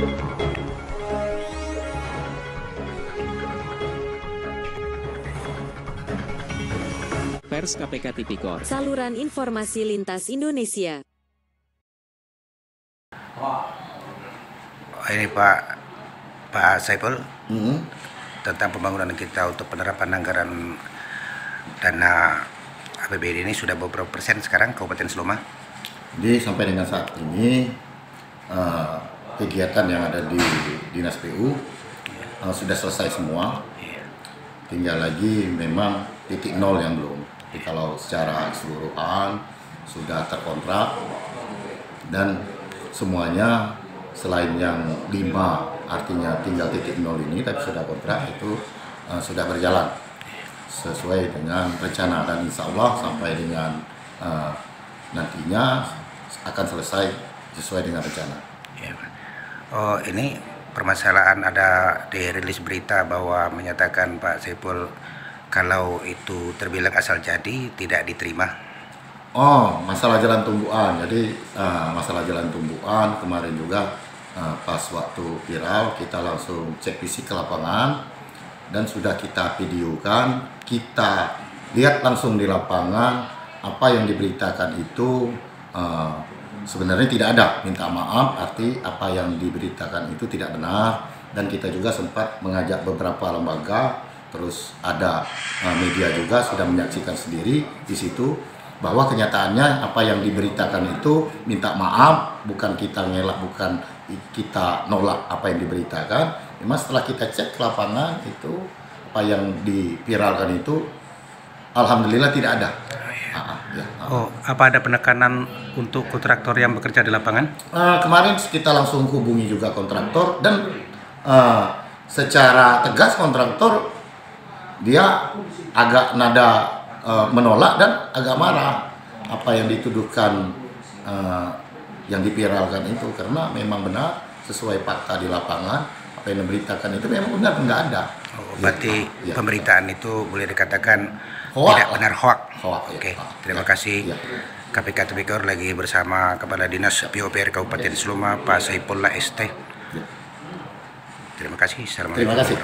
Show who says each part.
Speaker 1: Pers KPK Tipikor.
Speaker 2: Saluran informasi lintas Indonesia.
Speaker 3: ini Pak Pak Saiful
Speaker 4: Hmm.
Speaker 3: tentang pembangunan kita untuk penerapan anggaran dana APBD ini sudah beberapa persen sekarang Kabupaten Seloma?
Speaker 4: Jadi sampai dengan saat ini eh, kegiatan yang ada di dinas PU eh, sudah selesai semua. Tinggal lagi memang titik nol yang belum. Jadi kalau secara keseluruhan sudah terkontrak dan semuanya selain yang lima artinya tinggal titik nol ini tapi sudah kontrak itu eh, sudah berjalan sesuai dengan rencana dan insya Allah sampai dengan eh, nantinya akan selesai sesuai dengan rencana.
Speaker 3: Pak. Oh ini permasalahan ada di rilis berita bahwa menyatakan Pak Saiful kalau itu terbilang asal jadi tidak diterima.
Speaker 4: Oh, masalah jalan tumbuhan. Jadi eh, masalah jalan tumbuhan kemarin juga eh, pas waktu viral kita langsung cek fisik ke lapangan dan sudah kita videokan, kita lihat langsung di lapangan apa yang diberitakan itu eh, sebenarnya tidak ada. Minta maaf, arti apa yang diberitakan itu tidak benar dan kita juga sempat mengajak beberapa lembaga terus ada eh, media juga sudah menyaksikan sendiri di situ bahwa kenyataannya apa yang diberitakan itu minta maaf bukan kita ngelak bukan kita nolak apa yang diberitakan memang setelah kita cek lapangan itu apa yang diviralkan itu alhamdulillah tidak ada Ah, ah, ya, ah.
Speaker 3: Oh apa ada penekanan untuk kontraktor yang bekerja di lapangan?
Speaker 4: Eh, kemarin kita langsung hubungi juga kontraktor dan eh, secara tegas kontraktor dia agak nada eh, menolak dan agak marah apa yang dituduhkan eh, yang dipiralkan itu karena memang benar sesuai fakta di lapangan apa yang diberitakan itu memang benar nggak ada.
Speaker 3: Oh, berarti
Speaker 4: Ya.
Speaker 3: pemberitaan itu boleh dikatakan
Speaker 4: Hoak
Speaker 3: tidak benar hoak.
Speaker 4: Hoak, ya.
Speaker 3: Oke,
Speaker 4: Hoak.
Speaker 3: terima kasih.
Speaker 4: Ya.
Speaker 3: KPK Tipikor lagi bersama Kepala Dinas PUPR Kabupaten Seluma Pak Saifullah ST.
Speaker 4: Ya.
Speaker 3: Terima kasih.
Speaker 4: Terima kasih.